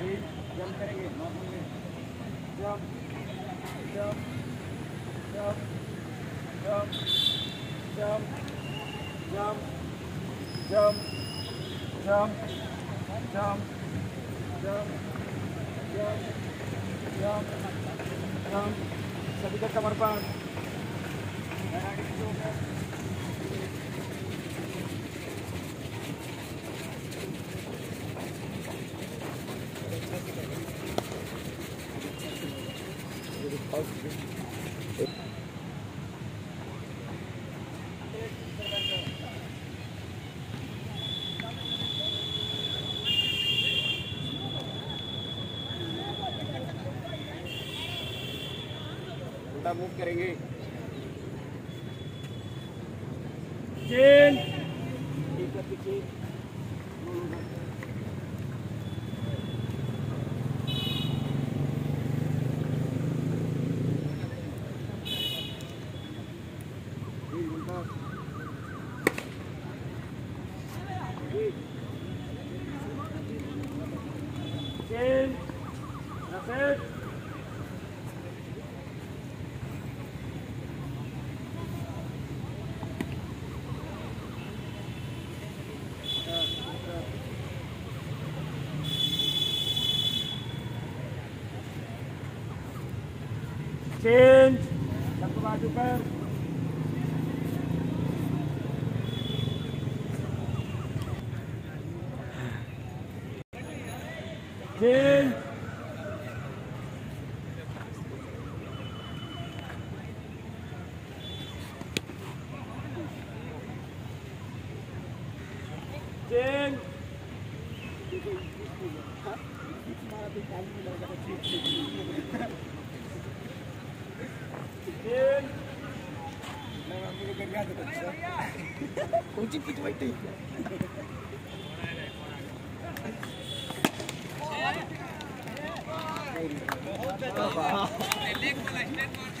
Jump करेंगे normal में jump jump jump jump jump jump jump jump jump jump jump jump jump सभी का समर्पण आगे मूव करेंगे। चेन ठीक है पीछे In. That's it. Change. Satu laju, Pak. Again. Again. Again. Coaching कुछ बैठे दिल्ली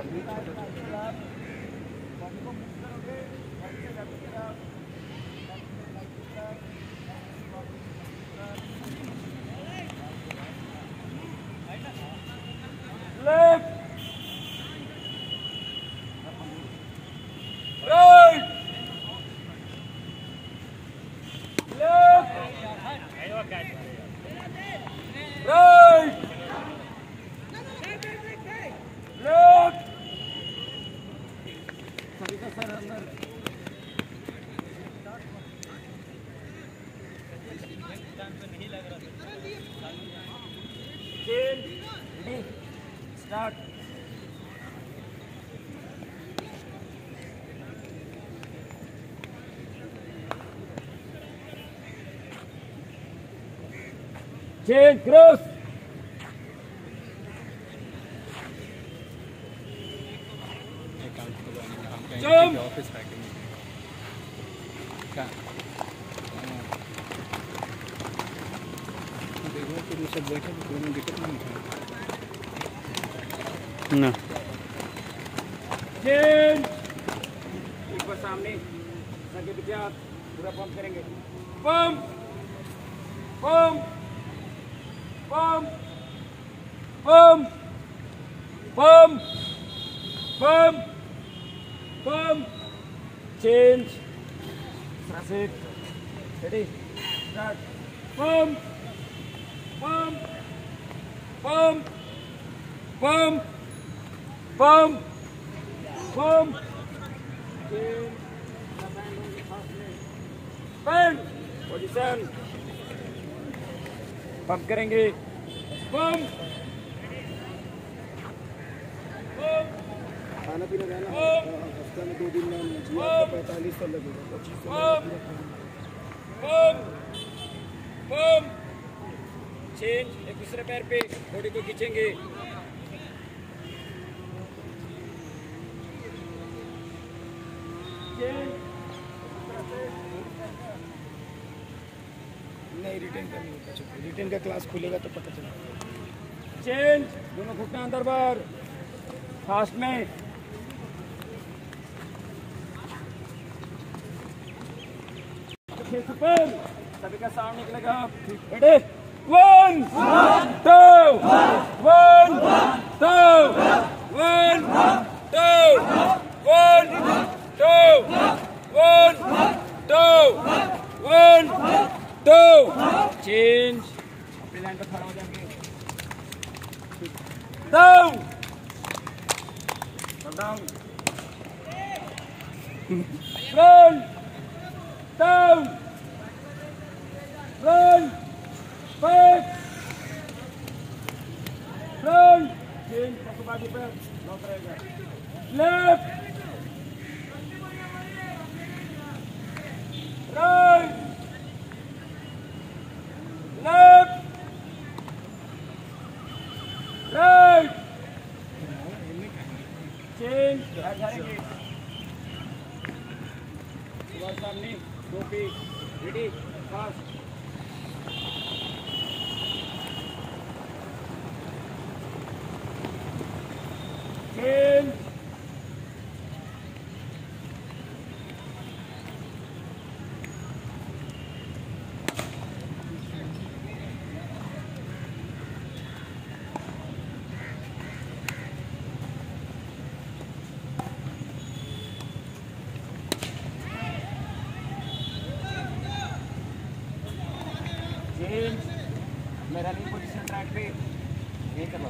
ছোট ছোট Ready? Start. Cross. Jump. Jump. Change एक बार सामने सर के पीछे हाथ पूरा पंप करेंगे pump pump pump pump pump pump pump change Transit. Ready? Start. Pump. Pump. Pump. Pump. Pump. Change. Bend. Position. Pump करेंगे. Pump. खाना पीना रहना. हफ़्ता में दो दिन Pump. पैंतालीस सौ लगेगा पच्चीस सौ. चेंज एक दूसरे पैर पे बॉडी को खींचेंगे। नहीं रिटर्न का नहीं होता चलो रिटर्न का क्लास खुलेगा तो पता चलेगा। चेंज दोनों घुटना अंदर बाहर। फास्ट में। सुपर सभी का साउंड निकलेगा। Ready One, one, two, one, two, one, two, one, two, one, two, one, two. Change. Down. Down. Run. Down. Run. Five. Front. Chin, paso body press. No trigger. Left. Right. Left. Right. Chin. Ready? Fast. Change मैं running position track पे। ये करवा